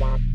Bye.